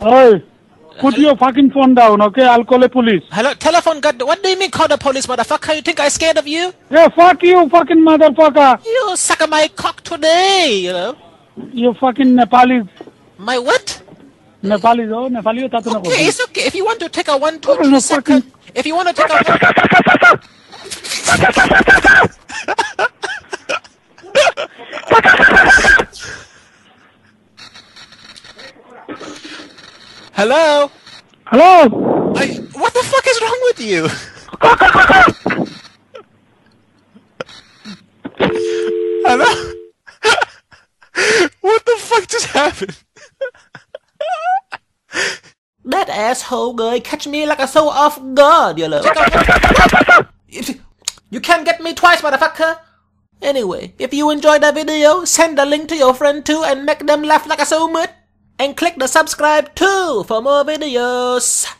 Hey, put your fucking phone down, okay? I'll call the police. Hello, telephone god. What do you mean call the police, motherfucker? You think I scared of you? Yeah, fuck you, fucking motherfucker. You suck my cock today, you know. You fucking Nepalese. My what? Nepali, oh, Nepalese. Okay, it's okay. If you want to take a one, two, three second. If you want to take a... Hello? Hello? I, what the fuck is wrong with you? Hello? what the fuck just happened? that asshole guy catch me like a so off guard, you know. You can't get me twice, motherfucker. Anyway, if you enjoyed the video, send the link to your friend too and make them laugh like a so much. And click the subscribe too for more videos.